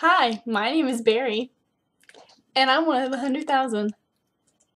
Hi, my name is Barry, and I'm one of the 100,000.